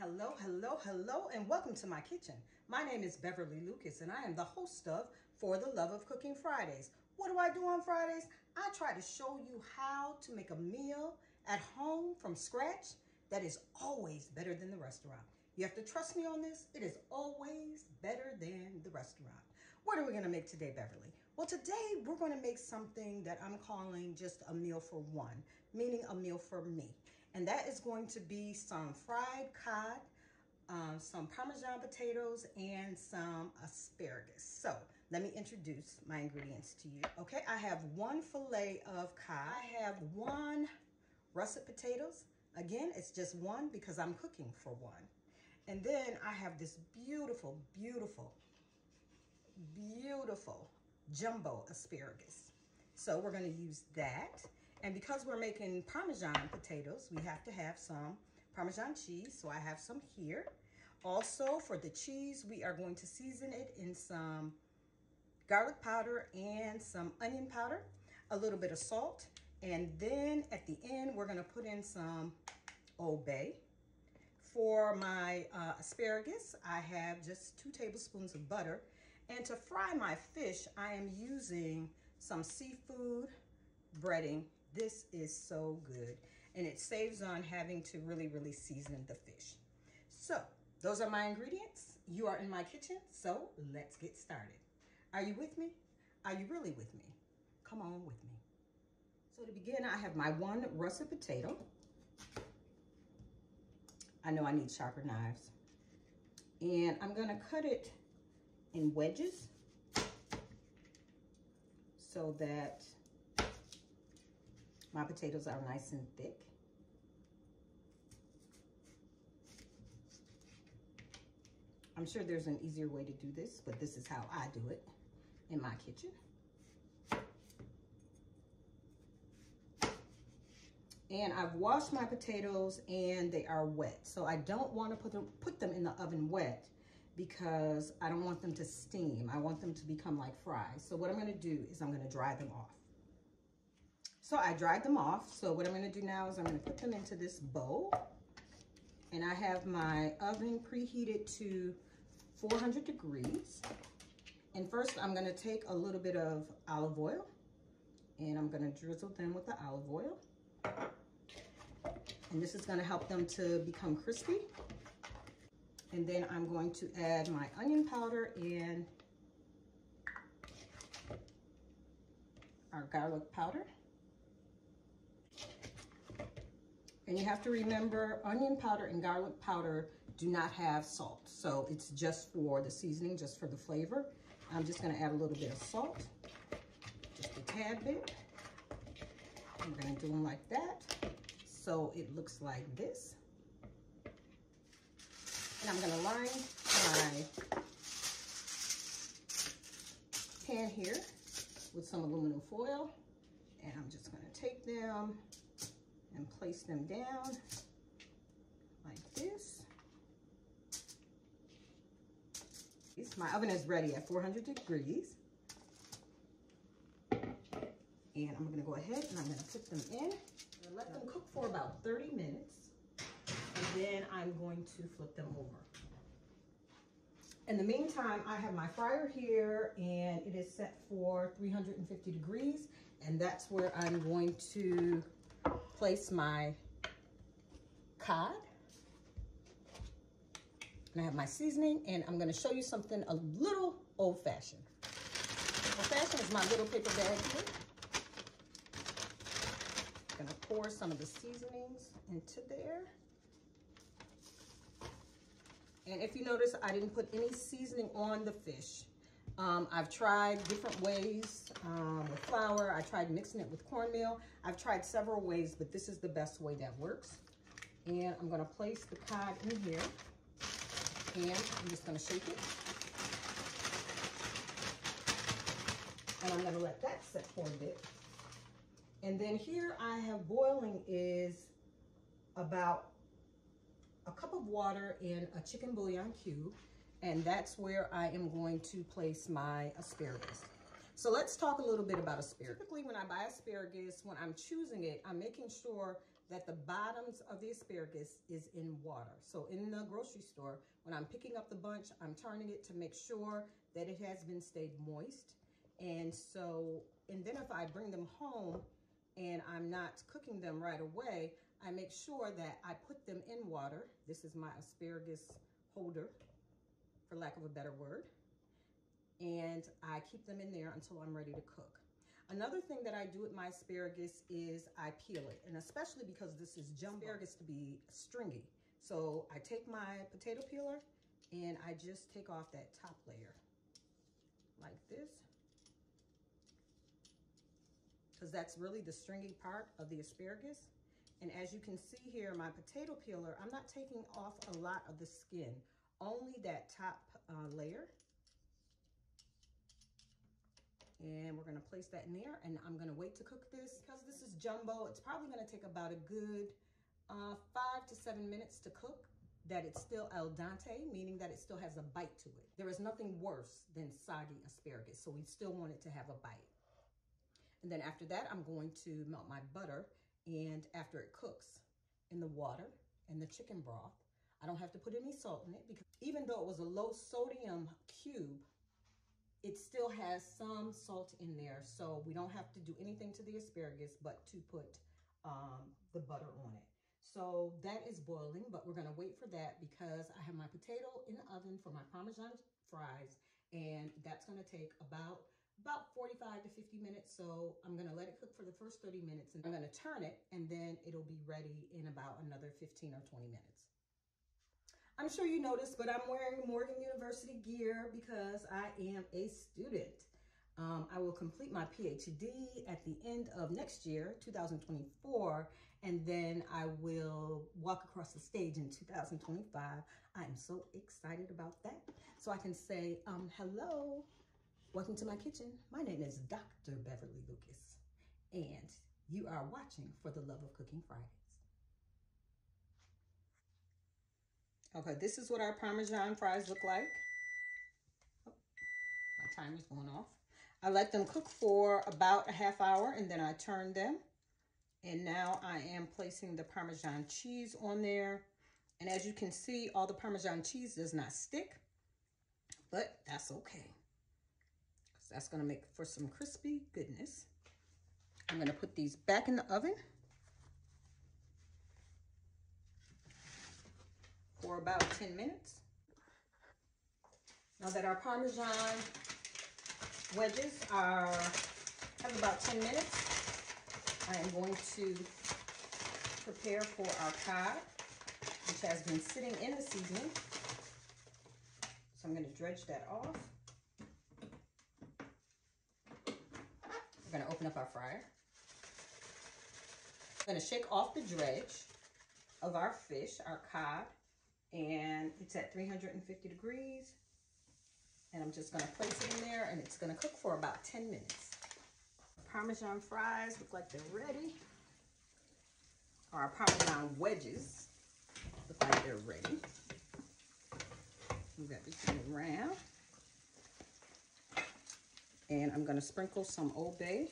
Hello, hello, hello, and welcome to my kitchen. My name is Beverly Lucas, and I am the host of For the Love of Cooking Fridays. What do I do on Fridays? I try to show you how to make a meal at home from scratch that is always better than the restaurant. You have to trust me on this. It is always better than the restaurant. What are we gonna make today, Beverly? Well, today we're gonna make something that I'm calling just a meal for one, meaning a meal for me. And that is going to be some fried cod, um, some Parmesan potatoes, and some asparagus. So let me introduce my ingredients to you. Okay, I have one filet of cod. I have one russet potatoes. Again, it's just one because I'm cooking for one. And then I have this beautiful, beautiful, beautiful jumbo asparagus. So we're gonna use that. And because we're making Parmesan potatoes, we have to have some Parmesan cheese. So I have some here. Also for the cheese, we are going to season it in some garlic powder and some onion powder, a little bit of salt. And then at the end, we're gonna put in some Old Bay. For my uh, asparagus, I have just two tablespoons of butter. And to fry my fish, I am using some seafood breading. This is so good. And it saves on having to really, really season the fish. So those are my ingredients. You are in my kitchen, so let's get started. Are you with me? Are you really with me? Come on with me. So to begin, I have my one russet potato. I know I need sharper knives. And I'm gonna cut it in wedges so that my potatoes are nice and thick. I'm sure there's an easier way to do this, but this is how I do it in my kitchen. And I've washed my potatoes and they are wet. So I don't want to put them, put them in the oven wet because I don't want them to steam. I want them to become like fries. So what I'm going to do is I'm going to dry them off. So I dried them off. So what I'm going to do now is I'm going to put them into this bowl. And I have my oven preheated to 400 degrees. And first I'm going to take a little bit of olive oil and I'm going to drizzle them with the olive oil. And this is gonna help them to become crispy. And then I'm going to add my onion powder and our garlic powder. And you have to remember onion powder and garlic powder do not have salt. So it's just for the seasoning, just for the flavor. I'm just gonna add a little bit of salt, just a tad bit. I'm gonna do them like that. So it looks like this. And I'm gonna line my pan here with some aluminum foil. And I'm just gonna take them and place them down like this. My oven is ready at 400 degrees. And I'm gonna go ahead and I'm gonna put them in let them cook for about 30 minutes. And then I'm going to flip them over. In the meantime, I have my fryer here and it is set for 350 degrees. And that's where I'm going to place my cod. And I have my seasoning and I'm gonna show you something a little old fashioned. Old fashioned is my little paper bag here. I'm gonna pour some of the seasonings into there. And if you notice, I didn't put any seasoning on the fish. Um, I've tried different ways um, with flour. I tried mixing it with cornmeal. I've tried several ways, but this is the best way that works. And I'm gonna place the cod in here. And I'm just gonna shake it. And I'm gonna let that set for a bit. And then here I have boiling is about a cup of water in a chicken bouillon cube. And that's where I am going to place my asparagus. So let's talk a little bit about asparagus. Typically when I buy asparagus, when I'm choosing it, I'm making sure that the bottoms of the asparagus is in water. So in the grocery store, when I'm picking up the bunch, I'm turning it to make sure that it has been stayed moist. And so, and then if I bring them home and I'm not cooking them right away, I make sure that I put them in water. This is my asparagus holder, for lack of a better word. And I keep them in there until I'm ready to cook. Another thing that I do with my asparagus is I peel it, and especially because this is jumbo asparagus to be stringy. So I take my potato peeler and I just take off that top layer like this. Because that's really the stringy part of the asparagus. And as you can see here, my potato peeler, I'm not taking off a lot of the skin, only that top uh, layer. And we're gonna place that in there and I'm gonna wait to cook this. Because this is jumbo, it's probably gonna take about a good uh, five to seven minutes to cook that it's still al dente, meaning that it still has a bite to it. There is nothing worse than soggy asparagus, so we still want it to have a bite. And then after that, I'm going to melt my butter and after it cooks in the water and the chicken broth, I don't have to put any salt in it because even though it was a low sodium cube, it still has some salt in there. So we don't have to do anything to the asparagus but to put um, the butter on it. So that is boiling, but we're gonna wait for that because I have my potato in the oven for my Parmesan fries and that's gonna take about about 45 to 50 minutes. So I'm gonna let it cook for the first 30 minutes and I'm gonna turn it and then it'll be ready in about another 15 or 20 minutes. I'm sure you noticed, but I'm wearing Morgan University gear because I am a student. Um, I will complete my PhD at the end of next year, 2024, and then I will walk across the stage in 2025. I am so excited about that. So I can say, um, hello, welcome to my kitchen. My name is Dr. Beverly Lucas, and you are watching For the Love of Cooking Fridays. Okay, this is what our Parmesan fries look like. Oh, my timer's going off. I let them cook for about a half hour and then I turned them. And now I am placing the Parmesan cheese on there. And as you can see, all the Parmesan cheese does not stick, but that's okay. Because that's gonna make for some crispy goodness. I'm gonna put these back in the oven. For about 10 minutes. Now that our Parmesan wedges are have about 10 minutes, I am going to prepare for our cod, which has been sitting in the seasoning. So I'm going to dredge that off. We're going to open up our fryer. I'm going to shake off the dredge of our fish, our cod, and it's at 350 degrees. And I'm just gonna place it in there and it's gonna cook for about 10 minutes. Parmesan fries look like they're ready. Our Parmesan wedges look like they're ready. We've Move everything around. And I'm gonna sprinkle some Old Bay